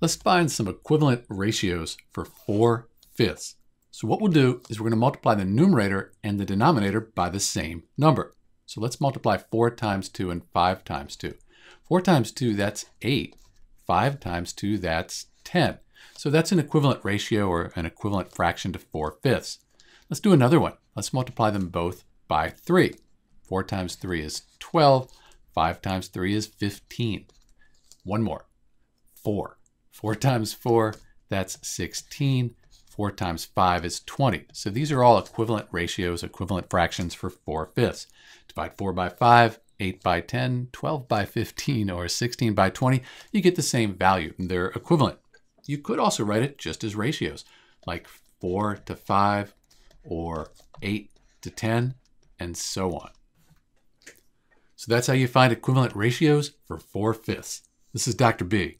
Let's find some equivalent ratios for 4 fifths. So what we'll do is we're going to multiply the numerator and the denominator by the same number. So let's multiply 4 times 2 and 5 times 2. 4 times 2, that's 8. 5 times 2, that's 10. So that's an equivalent ratio or an equivalent fraction to 4 fifths. Let's do another one. Let's multiply them both by 3. 4 times 3 is 12. 5 times 3 is 15. One more. 4. 4 times 4, that's 16. 4 times 5 is 20. So these are all equivalent ratios, equivalent fractions for 4 fifths. Divide 4 by 5, 8 by 10, 12 by 15, or 16 by 20, you get the same value. They're equivalent. You could also write it just as ratios, like 4 to 5, or 8 to 10, and so on. So that's how you find equivalent ratios for 4 fifths. This is Dr. B.